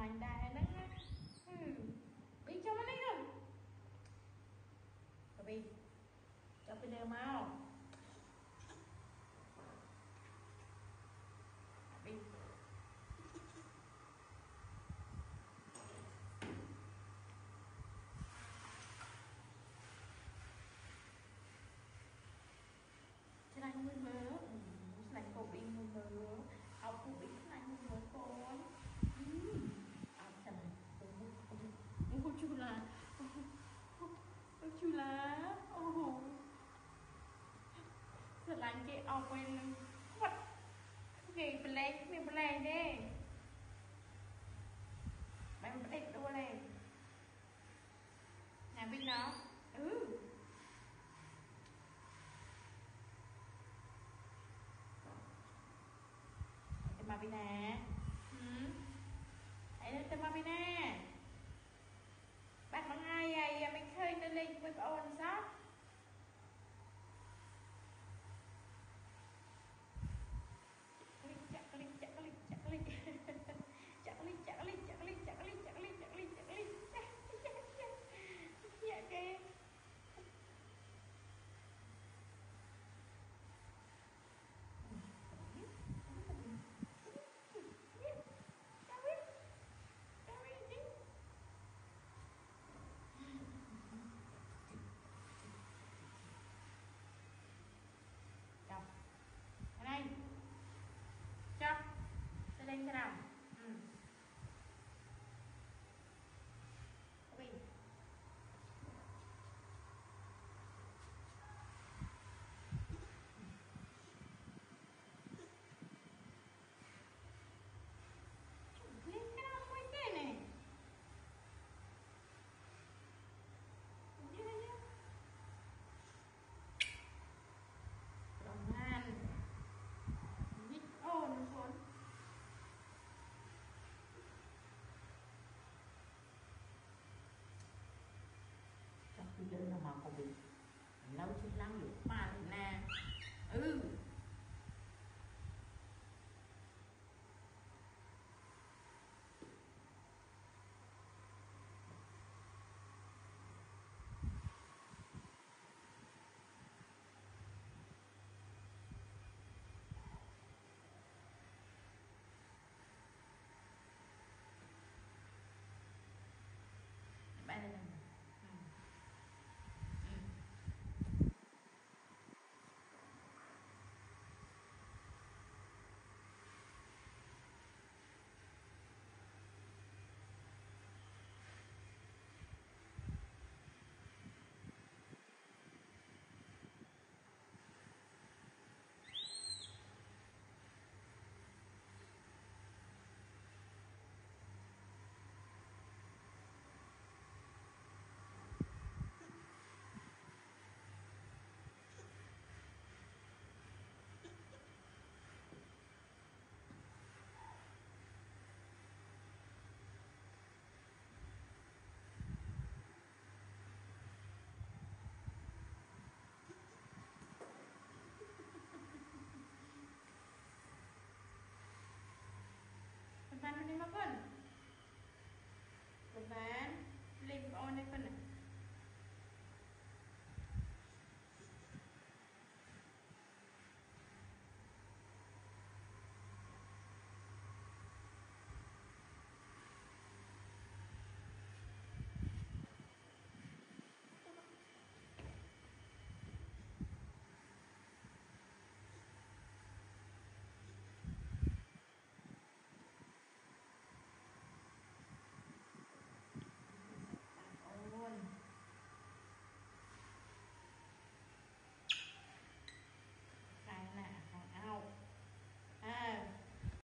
mind that. And then លា បានលេងបងនេះប៉ុណ្ណា